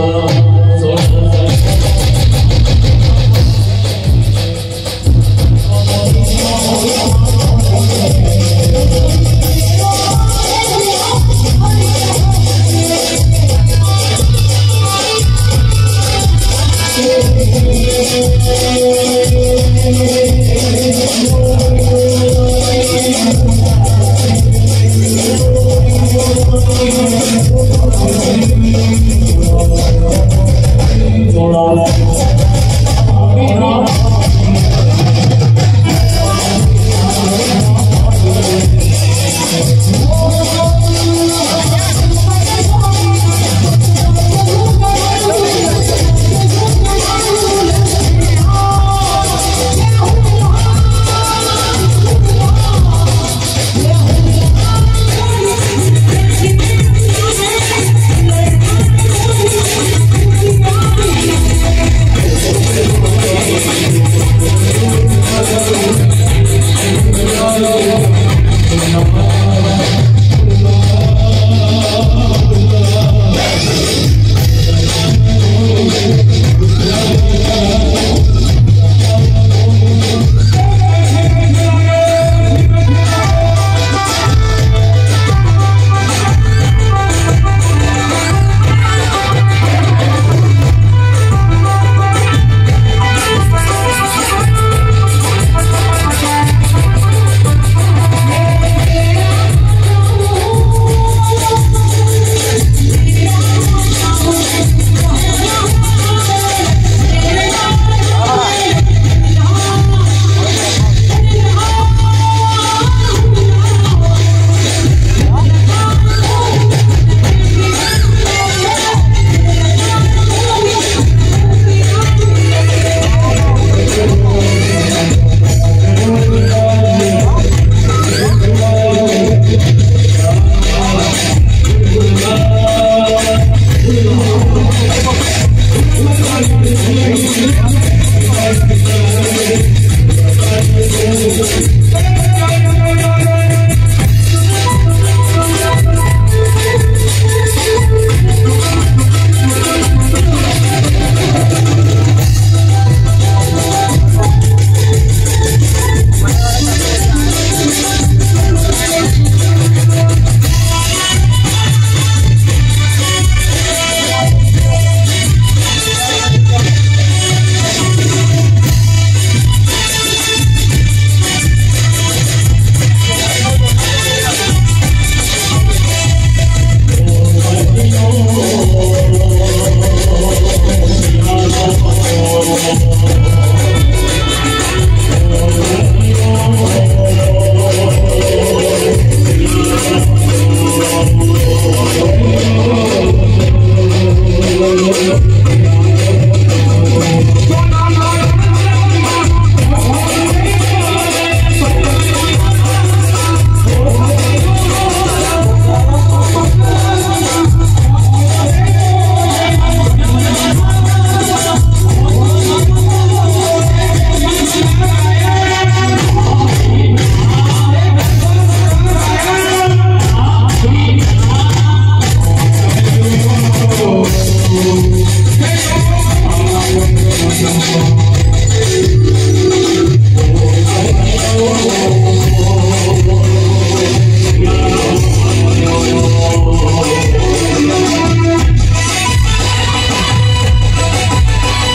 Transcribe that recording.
Oh, no.